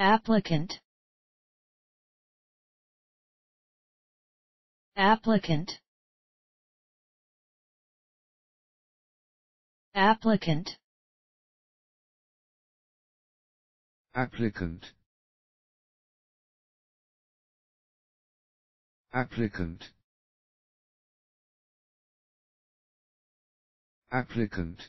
applicant. Applicant. Applicant. Applicant. Applicant. Applicant.